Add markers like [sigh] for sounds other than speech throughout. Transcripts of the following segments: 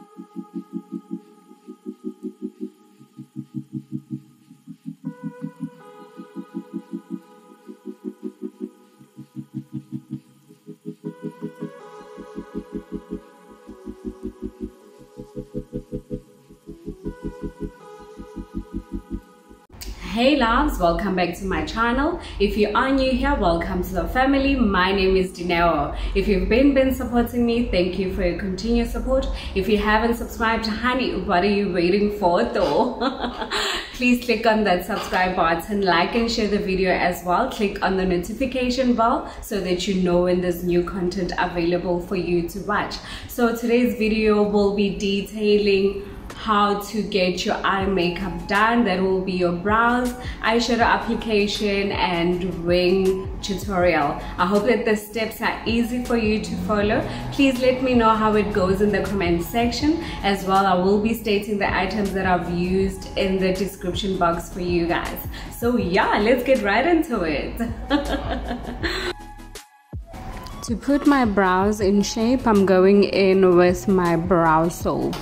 Thank you. Hey loves welcome back to my channel. If you are new here welcome to the family. My name is Dineo. If you've been been supporting me thank you for your continued support. If you haven't subscribed honey what are you waiting for though? [laughs] Please click on that subscribe button like and share the video as well. Click on the notification bell so that you know when there's new content available for you to watch. So today's video will be detailing how to get your eye makeup done. That will be your brows eyeshadow application and wing tutorial. I hope that the steps are easy for you to follow. Please let me know how it goes in the comment section. As well i will be stating the items that i've used in the description box for you guys. So yeah let's get right into it. [laughs] To put my brows in shape i'm going in with my brow soap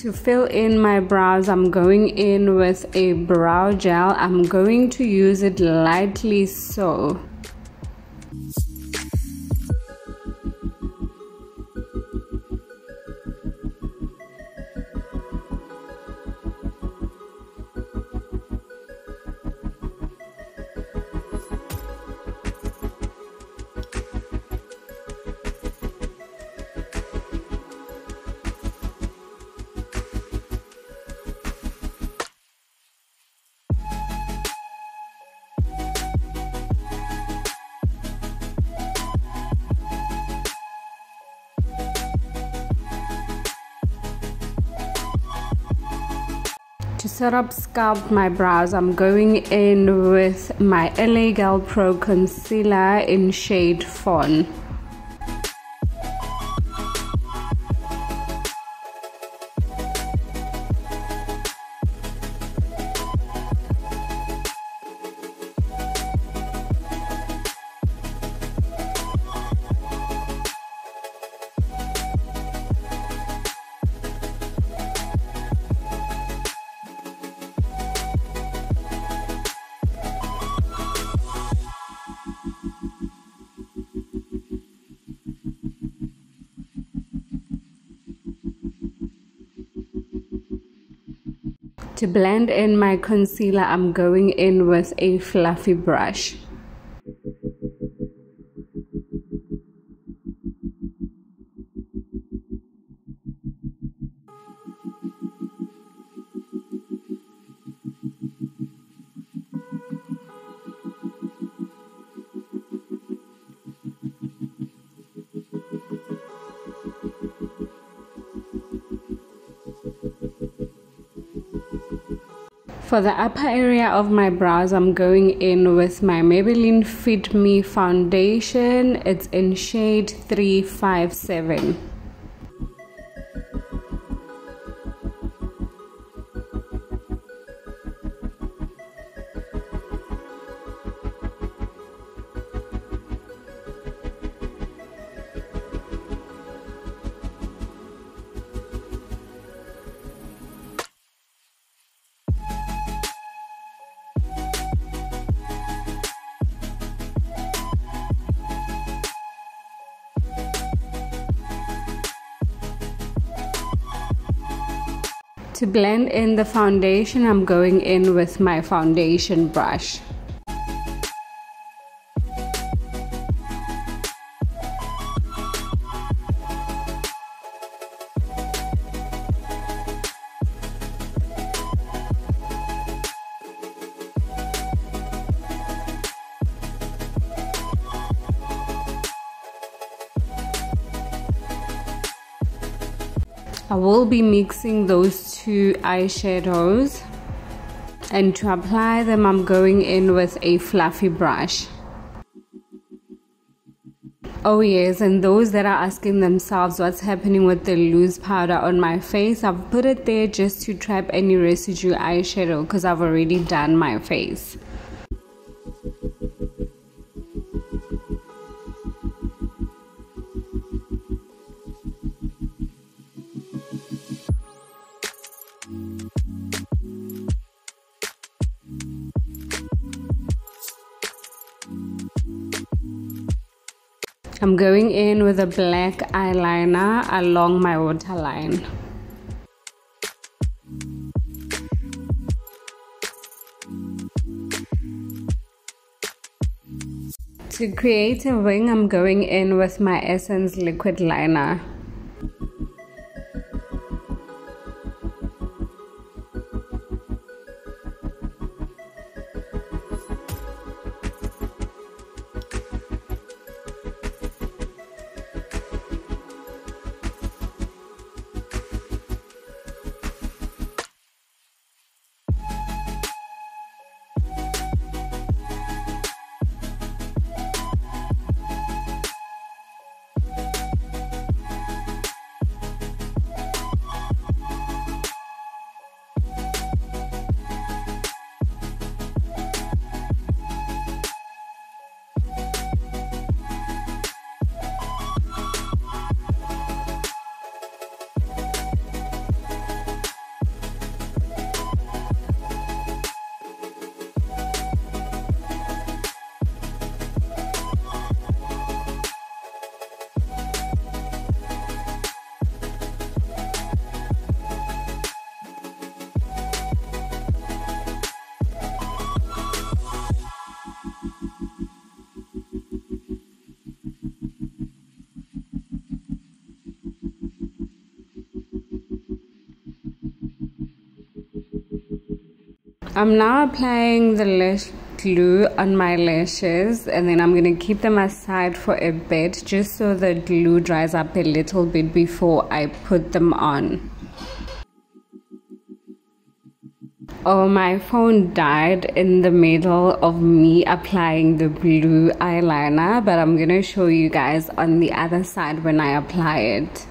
to fill in my brows i'm going in with a brow gel. I'm going to use it lightly so set up scalp my brows. I'm going in with my la girl pro concealer in shade fawn To blend in my concealer, I'm going in with a fluffy brush. For the upper area of my brows, I'm going in with my Maybelline Fit Me foundation. It's in shade 357. To blend in the foundation, I'm going in with my foundation brush. I will be mixing those two eyeshadows and to apply them I'm going in with a fluffy brush. Oh yes, and those that are asking themselves what's happening with the loose powder on my face, I've put it there just to trap any residue eyeshadow because I've already done my face. I'm going in with a black eyeliner along my waterline. To create a wing, I'm going in with my Essence liquid liner. I'm now applying the lash glue on my lashes and then I'm going to keep them aside for a bit just so the glue dries up a little bit before I put them on. Oh, my phone died in the middle of me applying the blue eyeliner, but I'm gonna show you guys on the other side when I apply it.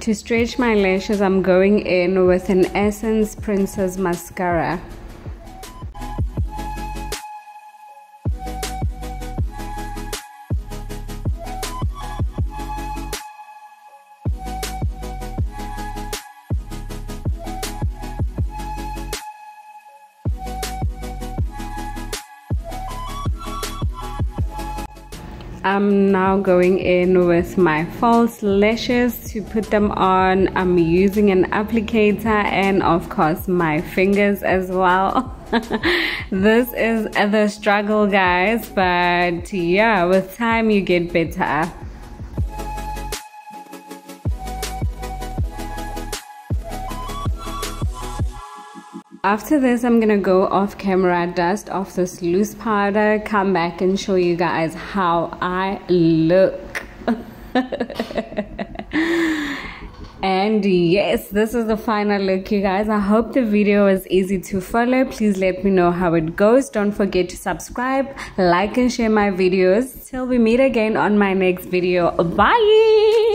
To stretch my lashes, I'm going in with an Essence Princess Mascara. I'm now going in with my false lashes to put them on. I'm using an applicator and of course my fingers as well. [laughs] this is the struggle guys but yeah with time you get better. After this, I'm gonna go off camera, dust off this loose powder, come back and show you guys how I look. [laughs] and yes this is the final look you guys. I hope the video was easy to follow. Please let me know how it goes. Don't forget to subscribe like and share my videos. Till we meet again on my next video. Bye